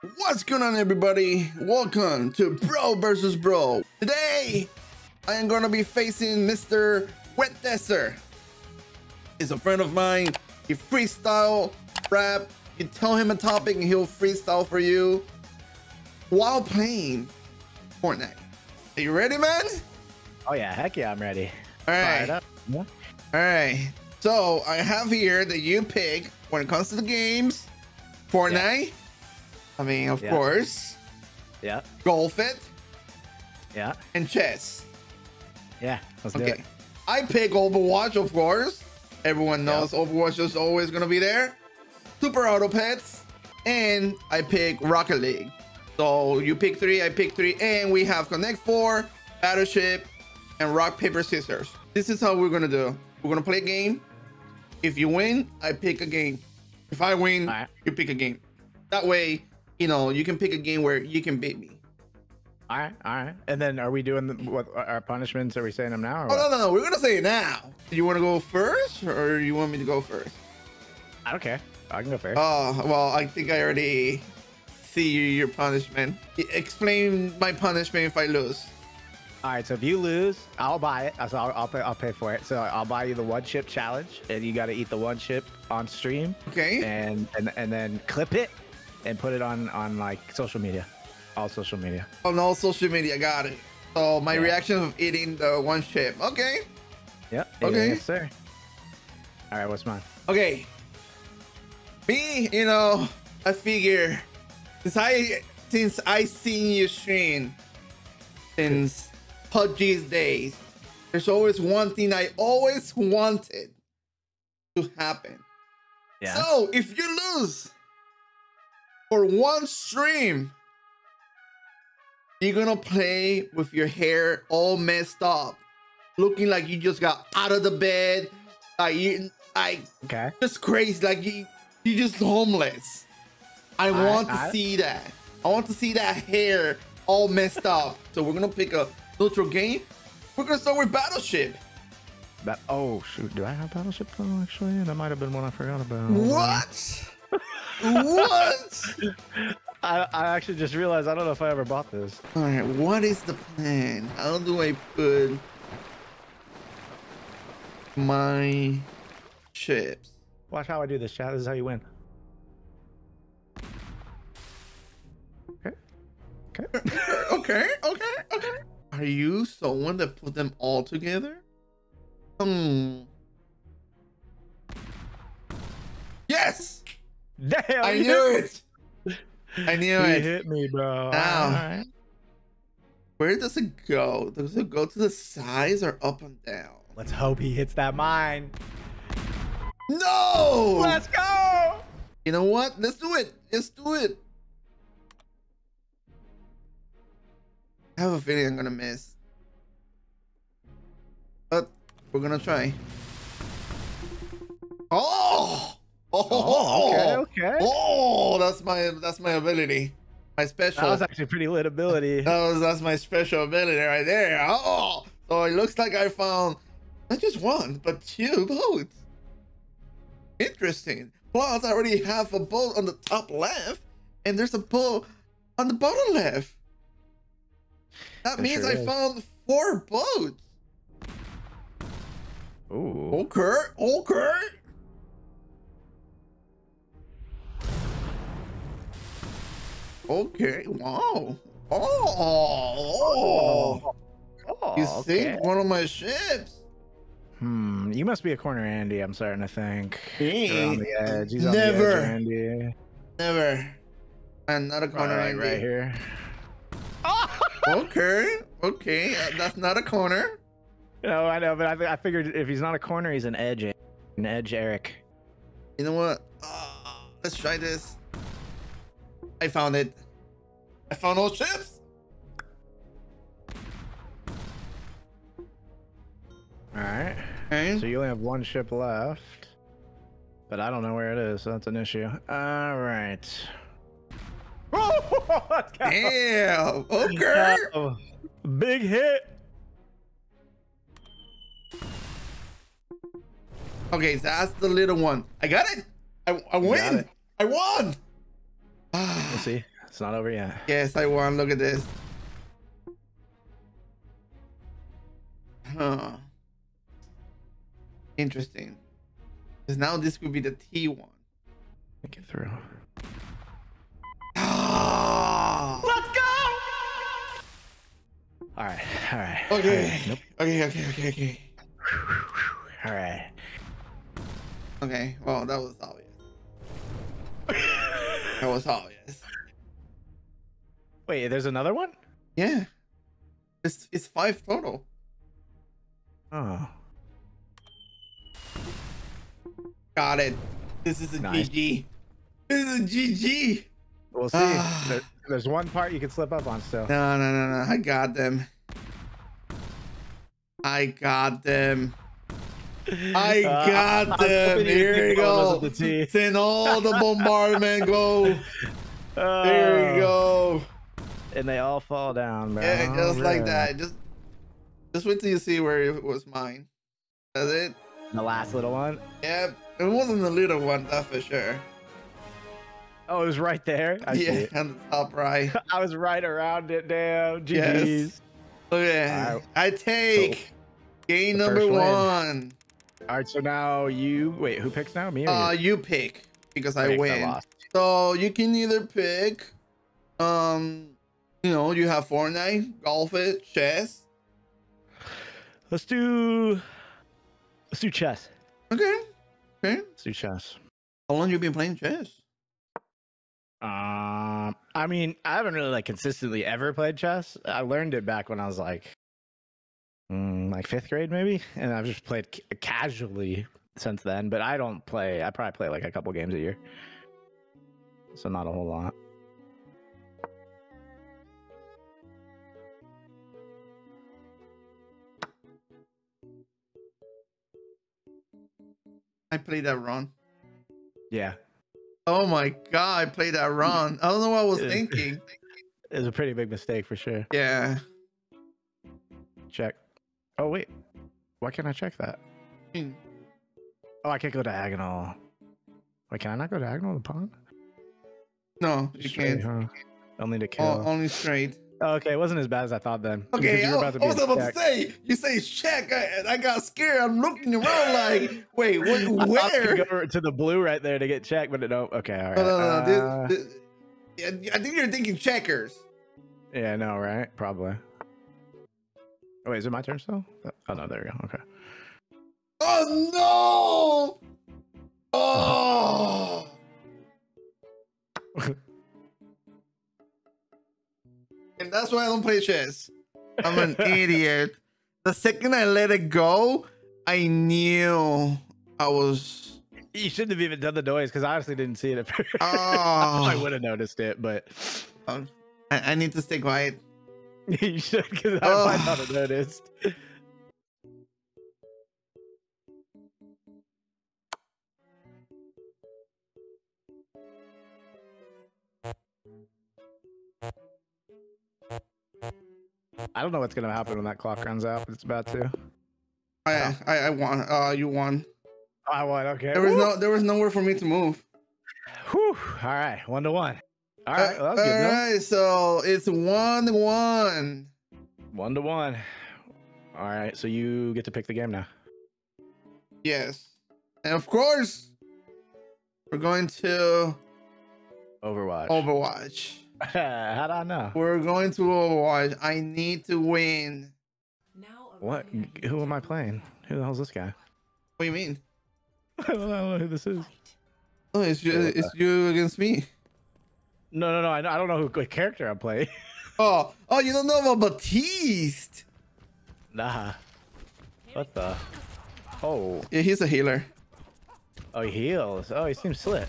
What's going on, everybody? Welcome to Bro versus Bro. Today, I am going to be facing Mr. Wet Desert. He's a friend of mine. He freestyle rap. You tell him a topic and he'll freestyle for you while playing Fortnite. Are you ready, man? Oh yeah, heck yeah, I'm ready. All right. Yeah. All right. So I have here that you pick when it comes to the games. Fortnite. I mean, of Yeah. course. Yeah. Golf it Yeah. and chess. Yeah. Let's do Okay. I pick Overwatch, of course. Everyone knows Overwatch is always gonna be there. Super Auto Pets, and I pick Rocket League. So you pick three, I pick three, and we have Connect Four, Battleship, and Rock Paper Scissors. This is how we're gonna do. We're gonna play a game. If you win, I pick a game. If I win, Alright. you pick a game. That way, you know you can pick a game where you can beat me. All right. All right. And then are we doing the, what our punishments? Are we saying them now? Or Oh what? no no no! We're gonna say it now. Do you want to go first, or you want me to go first? I don't care. I can go first. Oh, well, I think I already see your punishment. Explain my punishment if I lose. All right. So if you lose, I'll buy it. So I'll, I'll pay. I'll pay for it. So I'll buy you the one chip challenge, and you got to eat the one chip on stream, Okay? and and and then clip it, and put it on on like social media, all social media. On all social media, got it. So my Yeah. reaction of eating the one chip. Okay. Yep. Okay. Yes, sir. All right. What's mine? Okay. Me, you know, I figure since I since I seen you stream since PUBG's days, there's always one thing I always wanted to happen. Yeah. So if you lose for one stream, you're gonna play with your hair all messed up, looking like you just got out of the bed, like you, like okay. just crazy, like you, you just homeless. I Alright, want to alright. see that. I want to see that hair all messed up. So we're gonna pick a neutral game. We're gonna start with Battleship. Oh shoot! Do I have Battleship though? Actually, that might have been one I forgot about. What? What? I, I actually just realized I don't know if I ever bought this. All right, what is the plan? How do I put my chips? Watch how I do this, chat. This is how you win. Okay. Okay. okay, okay, okay. Are you someone that put them all together? Hmm. Yes, Damn! I knew it. I knew You it. hit me, bro. Ow. Alright. Where does it go? Does it go to the sides or up and down? Let's hope he hits that mine. No! Let's go! You know what? Let's do it. Let's do it. I have a feeling I'm gonna miss. But we're gonna try. Oh! Oh, Oh, okay, oh, okay. Oh, that's my that's my ability. My special. That was actually pretty lit ability. That was that's my special ability right there. Oh, so it looks like I found not just one, but two boats. Interesting. Plus, I already have a boat on the top left, and there's a boat on the bottom left. That means sure I is. found four boats. Ooh. Okay, okay. Okay, wow. Oh, oh. Oh, You okay. sink one of my ships. Hmm. You must be a corner Andy. I'm starting to think. You're on the edge. He's on Never. the edge, Andy. Never. I'm not a corner Right, Andy. right here. Okay, okay. uh, That's not a corner. No, I know, but I, I figured if he's not a corner, he's an edge. An edge, Eric. You know what? Uh, let's try this. I found it. I found all ships. All right. Okay. So you only have one ship left, but I don't know where it is, so that's an issue. All right. Oh. Damn. Okay. Oh, big hit. Okay, so that's the little one. I got it. I, I win. it. I won. We'll see. It's not over yet. Yes, I won. Look at this. Huh. Interesting. Because now this could be the T one. Make it through. Ah! Let's go! All right. All right. Okay. All right. Nope. Okay, okay, okay, okay. All right. Okay, well, that was obvious. that was obvious. Wait, there's another one? Yeah. It's it's five total. Oh. Got it. This is a Nice. GG. This is a GG. We'll see. There- there's one part you can slip up on still. No, no, no, no. I got them. I got them. I Uh, got was them. Here would you pick one go. the Send all the bombardment go. There Oh. you go. And they all fall down, bro. Yeah, just like Yeah. that. Just just wait till you see where it was mine. That's it. The last little one. Yep. It wasn't the little one, that's for sure. Oh, it was right there. I yeah, on the top right. I was right around it. Damn. GG's. Yes. Look at that. I take game number one. All right. So now you wait. Who picks now? Me or Uh, you? you pick because I win. lost. So you can either pick, um, you know, you have Fortnite, Golf It, Chess. Let's do. Let's do chess. Okay. Okay. Let's do chess. How long you been playing chess? Um, I mean, I haven't really like consistently ever played chess. I learned it back when I was like, mm, like fifth grade maybe, and I've just played ca- casually since then. But I don't play. I probably play like a couple games a year, so not a whole lot. I played that run. Yeah, Oh my god, I played that run. I don't know what I was Yeah. thinking. it was a pretty big mistake for sure. Yeah. Check. Oh wait, why can't I check that? Hmm. Oh, I can't go diagonal. Wait, can I not go diagonal the pawn? No, you Straight, can't. huh? Only to kill. O- only straight. Oh, okay, it wasn't as bad as I thought then. Okay, you I, about to I was about to say, you say check. I, I got scared. I'm looking around like, wait, what, I where? go to the blue right there to get checked, but no. Okay, all right. No, no, no. Uh, this, this, I think you're thinking checkers. yeah, no, right? Probably. Oh, wait, is it my turn still? Oh no, there we go. Okay. Oh no! Oh! and that's why I don't play chess. I'm an idiot. The second I let it go, I knew I was. You shouldn't have even done the noise because I honestly didn't see it at first. I Oh, would have noticed it, but um, I, I need to stay quiet. you should because I Oh. might not have noticed. I don't know what's gonna happen when that clock runs out, but it's about to. I, I, I won. Uh, you won. I won. Okay. There was Woo! no, there was nowhere for me to move. Whew. All right, one to one. All right, well, Uh, good. all enough. right, so it's one to one. One to one. All right, so you get to pick the game now. Yes, and of course, we're going to Overwatch. Overwatch. How'd I know? We're going to Overwatch. I need to win. Now What? Who am I playing? Who the hell's this guy? What do you mean? I don't know who this is. Oh, it's you, it's you against me. No, no, no. I, I don't know who what character I'm playing. Oh, oh, you don't know about Baptiste? nah. What the? Oh, Yeah, he's a healer. oh, he heals. Oh, he seems slit.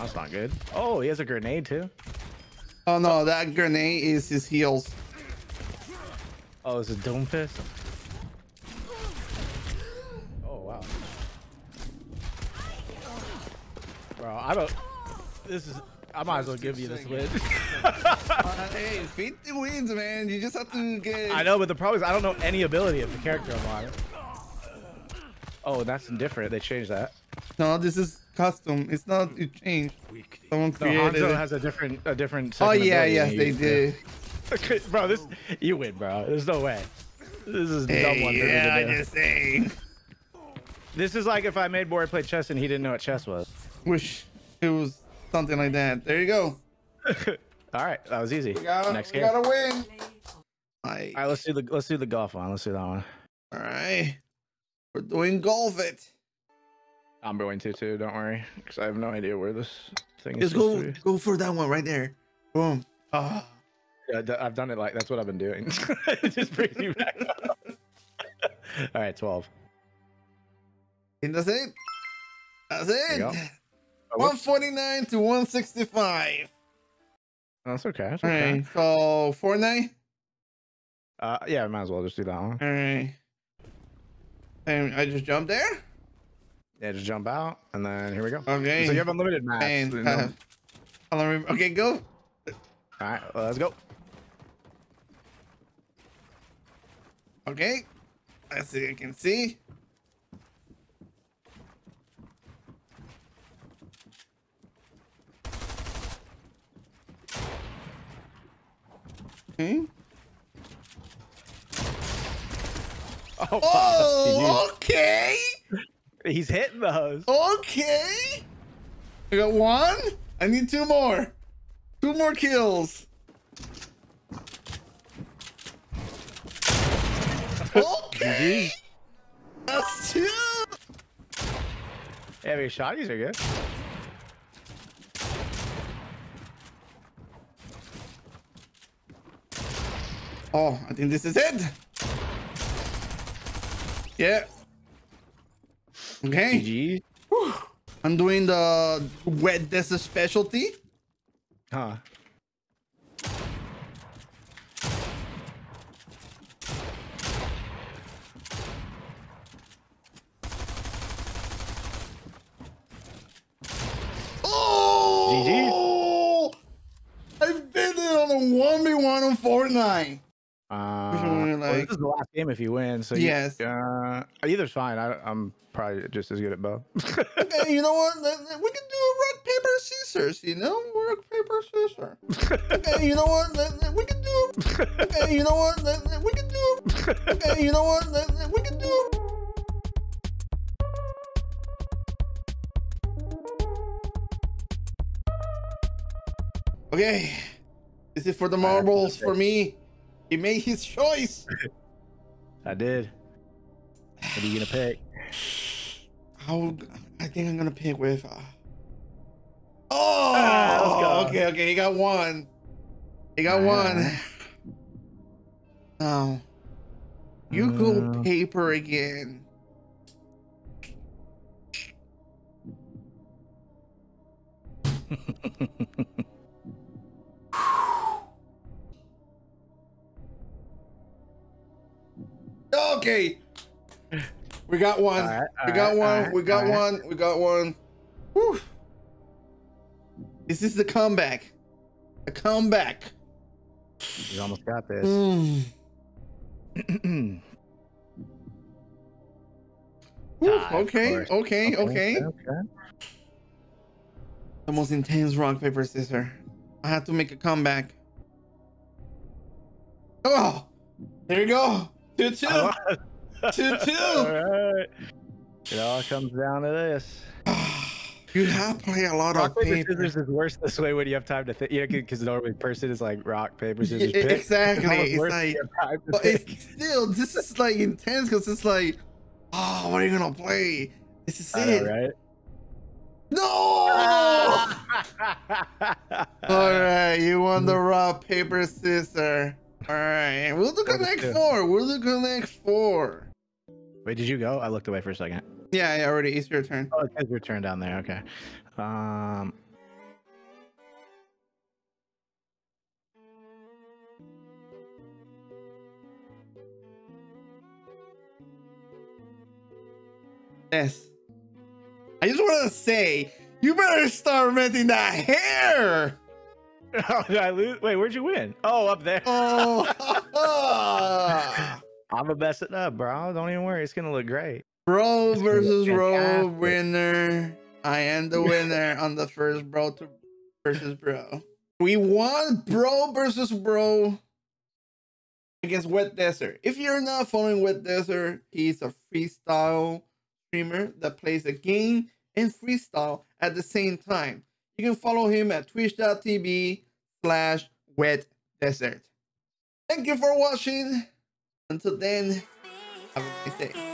That's not good. Oh, he has a grenade too. Oh no, that grenade is his heals. Oh, it's a Doomfist. Oh wow. Bro, I don't. This is. I might as well give you this win. Uh, hey, 50 wins, man. You just have to get. I know, but the problem is I don't know any ability of the character I'm on. Oh, that's different. They changed that. No, this is custom. It's not it changed. Someone No, created Hanzo it. has a different a different. Oh yeah, yes they did. do. bro, this you win, bro. There's no way. This is a dumb one. for me to yeah, I do. just saying. This is like if I made Boy play chess and he didn't know what chess was. Wish it was something like that. There you go. All right, that was easy. We gotta, Next we game. gotta win. Like, All right, let's do the let's do the golf one. Let's do that one. all right, we're doing golf it. I'm going to too. Don't worry, because I have no idea where this thing is. Just go, go for that one right there. Boom. Ah. Yeah, d- I've done it like that's what I've been doing. it just brings you back up. All right, twelve. And that's it. That's it. Oh, 149 to 165. Oh, That's okay. That's All okay. right. So Fortnite. Uh, yeah, I might as well just do that one. All right. And I just jumped there. Yeah, just jump out, and then here we go. Okay. So you have unlimited maps. And you know. uh, okay, go. All right, well, let's go. Okay. Let's see. I can see. Okay. Oh, Oh, okay. He's hitting those. Okay. I got one. I need two more. Two more kills. Okay. That's two. Yeah, your shotties are good. Oh, I think this is it. Yeah. Okay. GG. I'm doing the wet desert specialty. Huh. Oh! I've been there on a 1v1 on Fortnite. Uh, Which one, well, like- this is the last game if you win. So you- Yes. uh, either's fine. I, I'm probably just as good at both. Okay, you know what? We can do a rock, paper, scissors, you know? Rock, paper, scissors. Okay, you know what? We can do Okay, you know what? We can do Okay, you know what? We can do Okay. Is for the marbles for me. He made his choice. I did. What are you gonna pick? How I think I'm gonna pick with. Uh... Oh, Ah, let's go. okay, okay. He got one. He got Alright. one. Now, you go Uh. paper again. Okay. We got one. Alright, we got one. alright, we got one. We got one. This is the comeback. A comeback. You almost got this. Mm. Ah, of okay, okay, okay, okay. The most intense rock paper scissors. I have to make a comeback. Oh, there you go. Two two. Two two. All right. It all comes down to this. You have to play a lot Rock of paper paper. scissors is worse this way when you have time to think. Yeah, because normally person is like rock paper scissors. pick. exactly. almost It's like, you have time to but think. it's still this is like intense because it's like, oh, what are you gonna play? This is I it. know, right? No. All right, you won the hmm. rock paper scissors. All right, we'll do connect this? four. We'll do connect four. Wait, did you go? I looked away for a second. Yeah, yeah, already. It's your turn. Oh, it says your turn down there. Okay. Um. Yes. I just want to say, you better start renting that hair. Oh, did I lose? Wait, where'd you win? Oh, up there. Oh, I'm gonna mess it up, bro. Don't even worry. It's gonna look great. bro versus bro winner. I am the winner on the first bro to versus bro. We won bro versus bro against WettDesert. If you're not following WettDesert, he's a freestyle streamer that plays a game and freestyle at the same time. You can follow him at twitch.tv slash wet desert. Thank you for watching. Until then, have a nice day.